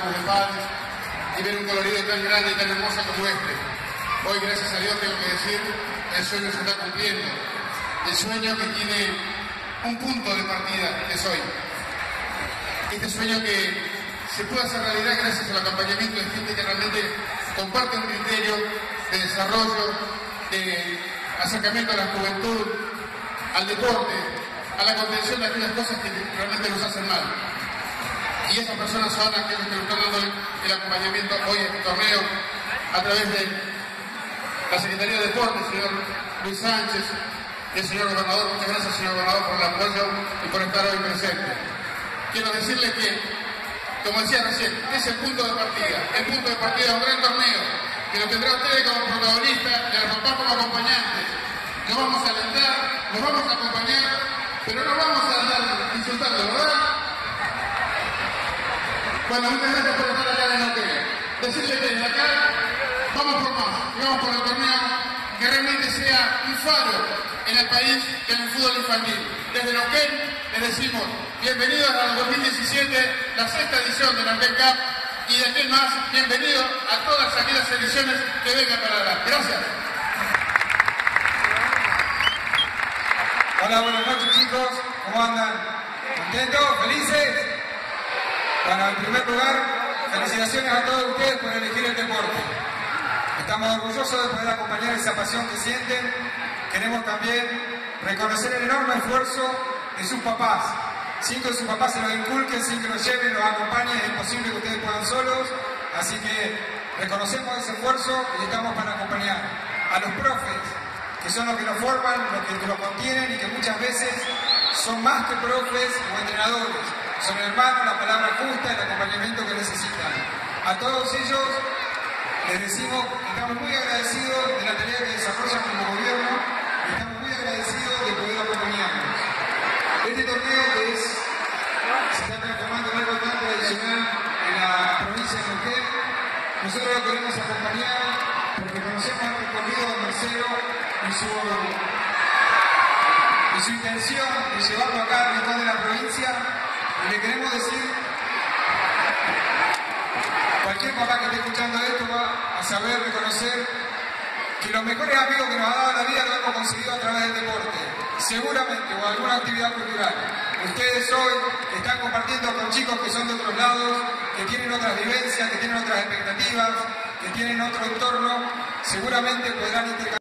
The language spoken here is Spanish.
padres y ver un colorido tan grande y tan hermoso como este. Hoy, gracias a Dios, tengo que decir, el sueño se está cumpliendo. El sueño que tiene un punto de partida, es hoy. Este sueño que se puede hacer realidad gracias al acompañamiento de gente que realmente comparte un criterio de desarrollo, de acercamiento a la juventud, al deporte, a la contención de aquellas cosas que realmente nos hacen mal. Y esas personas son aquellas que nos están dando el acompañamiento hoy en este torneo a través de la Secretaría de Deportes, señor Luis Sánchez, y el señor gobernador. Muchas gracias, señor gobernador, por el apoyo y por estar hoy presente. Quiero decirle que, como decía recién, es el punto de partida, el punto de partida de un gran torneo, que lo tendrá ustedes como protagonistas y a los papás como acompañantes. Nos vamos a alentar, nos vamos a acompañar, pero no vamos a andar insultando, ¿verdad? Bueno, muchas gracias por estar acá en el hotel. Decirle que desde acá vamos por más, vamos por el torneo que realmente sea un faro en el país y en el fútbol infantil. Desde Neuquén les decimos bienvenidos al 2017, la sexta edición de la Cup y de aquí más, bienvenidos a todas aquellas ediciones que vengan para acá. Gracias. Hola, buenas noches chicos, ¿cómo andan? ¿Contentos? ¿Felices? Bueno, en primer lugar, felicitaciones a todos ustedes por elegir el deporte. Estamos orgullosos de poder acompañar esa pasión que sienten. Queremos también reconocer el enorme esfuerzo de sus papás. Sin que sus papás se los inculquen, sin que los lleven, los acompañen, es imposible que ustedes puedan solos. Así que reconocemos ese esfuerzo y estamos para acompañar a los profes, que son los que nos forman, los que los contienen y que muchas veces son más que profes o entrenadores. Son hermanos, la palabra justa, el acompañamiento que necesitan. A todos ellos les decimos que estamos muy agradecidos de la tarea que desarrollan como gobierno y estamos muy agradecidos de poder acompañarnos. Este torneo que es, se está transformando en algo tan tradicional en la provincia de Neuquén, nosotros lo queremos acompañar porque conocemos el recorrido de Marcelo y su, y su intención de llevarlo acá al de la provincia le queremos decir cualquier papá que esté escuchando esto va a saber reconocer que los mejores amigos que nos ha dado la vida lo hemos conseguido a través del deporte, seguramente, o alguna actividad cultural. Ustedes hoy están compartiendo con chicos que son de otros lados, que tienen otras vivencias, que tienen otras expectativas, que tienen otro entorno, seguramente podrán intercambiar.